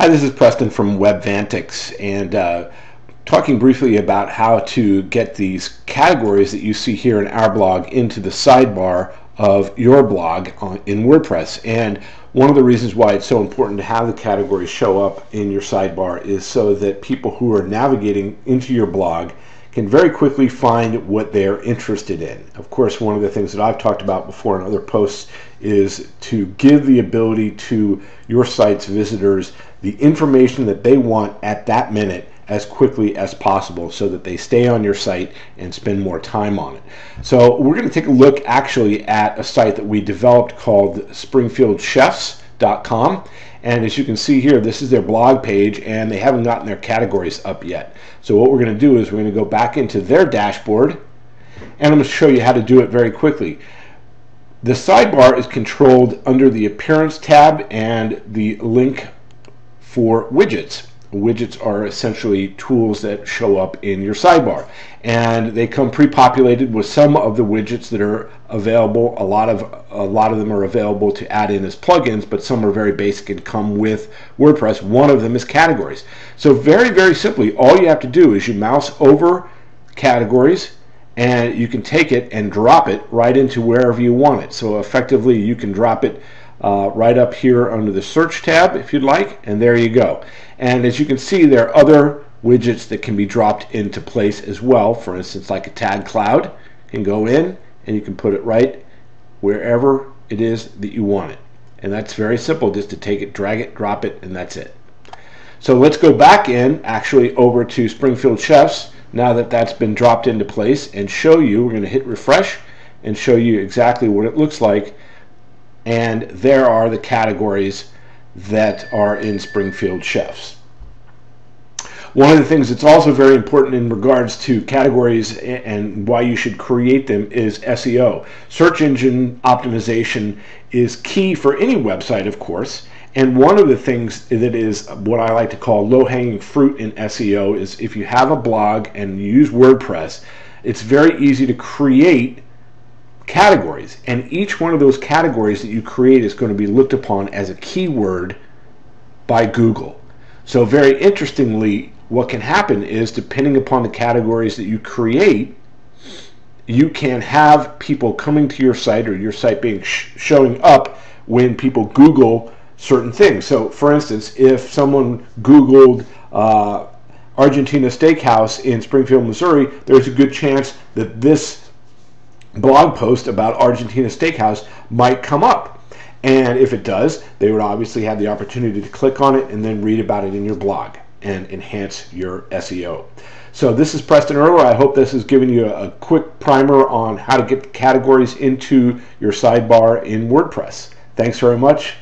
Hi, this is Preston from WebVantix and uh, talking briefly about how to get these categories that you see here in our blog into the sidebar of your blog on, in WordPress. And one of the reasons why it's so important to have the categories show up in your sidebar is so that people who are navigating into your blog can very quickly find what they're interested in. Of course, one of the things that I've talked about before in other posts is to give the ability to your site's visitors the information that they want at that minute as quickly as possible so that they stay on your site and spend more time on it. So we're going to take a look actually at a site that we developed called springfieldchefs.com and as you can see here, this is their blog page and they haven't gotten their categories up yet. So what we're going to do is we're going to go back into their dashboard and I'm going to show you how to do it very quickly. The sidebar is controlled under the Appearance tab and the link for widgets. Widgets are essentially tools that show up in your sidebar. And they come pre-populated with some of the widgets that are available. A lot of a lot of them are available to add in as plugins but some are very basic and come with WordPress. One of them is categories. So very very simply all you have to do is you mouse over categories and you can take it and drop it right into wherever you want it. So effectively you can drop it uh, right up here under the search tab if you'd like and there you go. And as you can see there are other widgets that can be dropped into place as well. For instance like a tag cloud can go in and you can put it right wherever it is that you want it. And that's very simple just to take it drag it drop it and that's it. So let's go back in actually over to Springfield Chefs now that that's been dropped into place and show you we're going to hit refresh and show you exactly what it looks like and there are the categories that are in Springfield Chefs. One of the things that's also very important in regards to categories and why you should create them is SEO. Search engine optimization is key for any website, of course. And one of the things that is what I like to call low hanging fruit in SEO is if you have a blog and use WordPress, it's very easy to create categories. And each one of those categories that you create is going to be looked upon as a keyword by Google. So, very interestingly, what can happen is depending upon the categories that you create, you can have people coming to your site or your site being sh- showing up when people Google certain things. So, for instance, if someone Googled uh, Argentina Steakhouse in Springfield, Missouri, there's a good chance that this blog post about Argentina Steakhouse might come up. And if it does, they would obviously have the opportunity to click on it and then read about it in your blog and enhance your SEO. So this is Preston Erler. I hope this has given you a, quick primer on how to get categories into your sidebar in WordPress. Thanks very much.